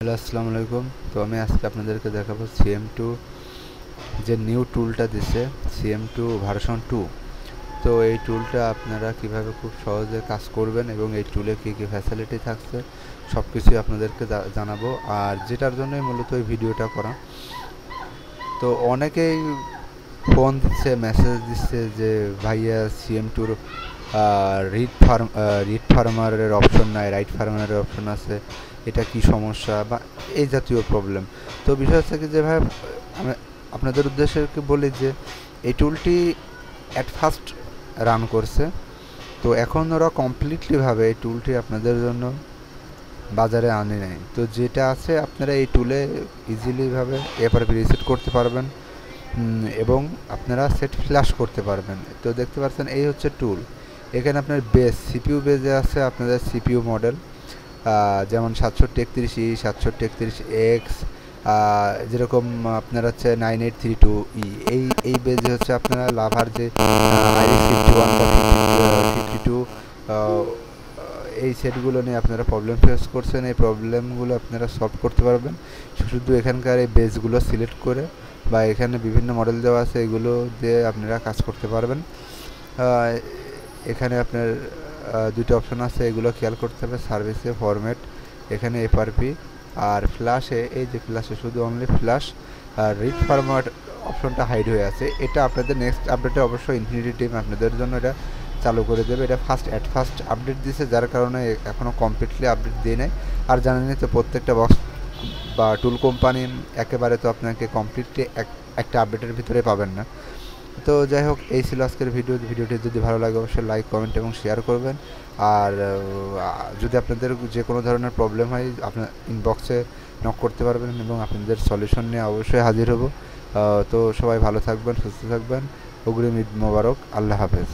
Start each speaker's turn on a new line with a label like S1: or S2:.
S1: Hello, আসসালামু আলাইকুম। তো আমি আজকে আপনাদেরকে দেখাবো সিএম টু যে নিউ টুলটা দিছে সিএম টু ভার্সন টু তো এই টুলটা আপনারা কীভাবে খুব সহজে কাজ করবেন এবং এই টুলে কী কী ফ্যাসিলিটি থাকছে সব কিছুই আপনাদেরকে জানাব। আর যেটার জন্যই মূলত এই ভিডিওটা করা। তো অনেকেই ফোন দিচ্ছে মেসেজ দিচ্ছে যে, ভাইয়া সিএম টুর রিড ফার্ম রিড ফার্মারের অপশন নাই রাইট ফার্মারের অপশন আছে। এটা কি সমস্যা বা এই জাতীয় প্রবলেম তো বিষয় হচ্ছে যে ভাই আপনাদের উদ্দেশ্যে কি বলি যে, এই টুলটি অ্যাট ফার্স্ট রান করছে। তো এখন ওরা কমপ্লিটলিভাবে এই টুলটি আপনাদের জন্য বাজারে আনে নাই। তো যেটা আছে আপনারা এই টুলে ইজিলিভাবে এরপরে রিসেট করতে পারবেন। এবং আপনারা সেট ফ্ল্যাশ করতে পারবেন। তো দেখতে পাচ্ছেন, এই হচ্ছে টুল এখানে আপনার বেস সিপিইউ বেজে আছে আপনাদের সিপিইউ মডেল যেমন সাতষট্টি একত্রিশ ই, সাতষট্টি একত্রিশ এক্স যেরকম আপনার হচ্ছে নাইন এইট থ্রি টু ই। এই এই বেজে হচ্ছে আপনারা লাভার যে ফিফটি ওয়ান বা ফিফটি টু এই সেটগুলো নিয়ে আপনারা প্রবলেম ফেস করছেন, এই প্রবলেমগুলো আপনারা সলভ করতে পারবেন। শুধু এখানকার এই বেজগুলো সিলেক্ট করে বা এখানে বিভিন্ন মডেল দেওয়া আছে, এগুলো দিয়ে আপনারা কাজ করতে পারবেন। এখানে আপনার দুটো অপশন আছে, এগুলো খেয়াল করতে হবে সার্ভিসে ফরম্যাট এখানে এফআরপি আর ফ্ল্যাশে এই যে ফ্ল্যাশে শুধু অনলি ফ্ল্যাশ আর রিড ফরম্যাট অপশনটা হাইড হয়ে আছে। এটা আপনাদের নেক্সট আপডেটে অবশ্যই ইনফিনিটি টিম আপনাদের জন্য এটা চালু করে দেবে। এটা ফার্স্ট অ্যাট ফার্স্ট আপডেট দিয়েছে যার কারণে এখনও কমপ্লিটলি আপডেট দিয়ে নেয় আর জানেনই তো প্রত্যেকটা বক্স বা টুল কোম্পানি একেবারে তো আপনাকে কমপ্লিটলি এক, একটা আপডেটের ভিতরে পাবেন না। তো যাই হোক, এই ছিল আজকের ভিডিও। ভিডিওটি যদি ভালো লাগে, অবশ্যই লাইক কমেন্ট এবং শেয়ার করবেন। আর যদি আপনাদের যে কোনো ধরনের প্রবলেম হয় আপনার ইনবক্সে নক করতে পারবেন এবং আপনাদের সলিউশন নিয়ে অবশ্যই হাজির হব। তো সবাই ভালো থাকবেন, সুস্থ থাকবেন। অগ্রিম ঈদ মোবারক। আল্লাহ হাফেজ।